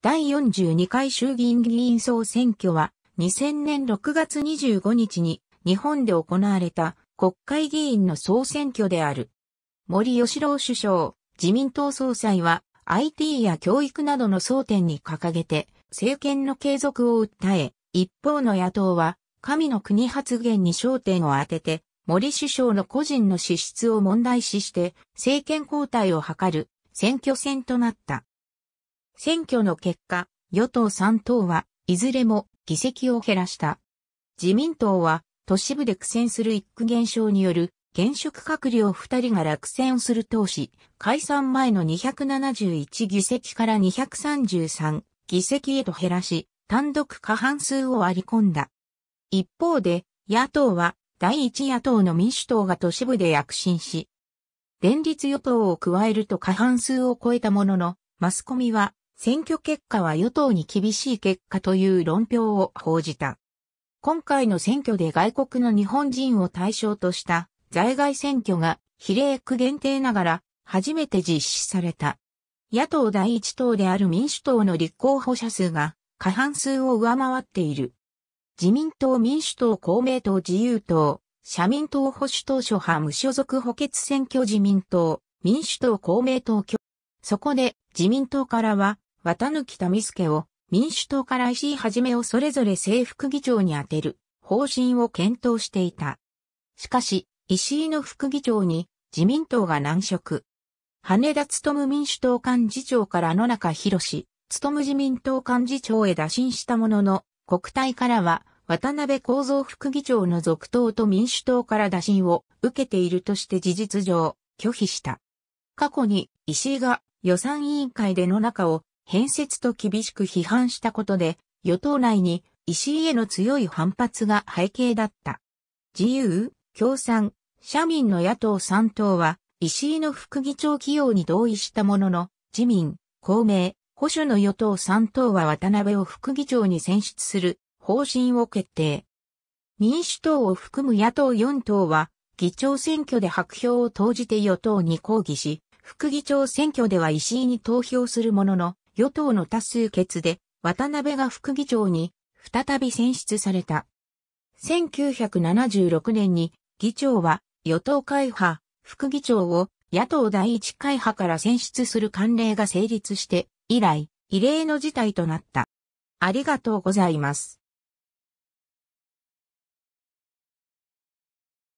第42回衆議院議員総選挙は2000年6月25日に日本で行われた国会議員の総選挙である。森喜朗首相、自民党総裁は IT や教育などの争点に掲げて政権の継続を訴え、一方の野党は神の国発言に焦点を当てて森首相の個人の資質を問題視して政権交代を図る選挙戦となった。選挙の結果、与党3党はいずれも議席を減らした。自民党は都市部で苦戦する一区減少による現職閣僚2人が落選をする投資、解散前の271議席から233議席へと減らし、単独過半数を割り込んだ。一方で、野党は第一野党の民主党が都市部で躍進し、連立与党を加えると過半数を超えたものの、マスコミは選挙結果は与党に厳しい結果という論評を報じた。今回の選挙で外国の日本人を対象とした在外選挙が比例区限定ながら初めて実施された。野党第一党である民主党の立候補者数が過半数を上回っている。自民党民主党公明党自由党、社民党保守党諸派無所属補欠選挙自民党、民主党公明党そこで自民党からは、綿貫民助を、民主党から石井はじめをそれぞれ政副議長に充てる方針を検討していた。しかし、石井の副議長に自民党が難色。羽田務民主党幹事長から野中博士、務自民党幹事長へ打診したものの、国体からは渡辺幸三副議長の続投と民主党から打診を受けているとして事実上拒否した。過去に石井が予算委員会での中を変説と厳しく批判したことで与党内に石井への強い反発が背景だった。自由、共産、社民の野党3党は石井の副議長起用に同意したものの自民、公明、保守の与党3党は渡辺を副議長に選出する方針を決定。民主党を含む野党4党は、議長選挙で白票を投じて与党に抗議し、副議長選挙では石井に投票するものの、与党の多数決で、渡辺が副議長に再び選出された。1976年に議長は与党会派、副議長を野党第一会派から選出する慣例が成立して以来、異例の事態となった。ありがとうございます。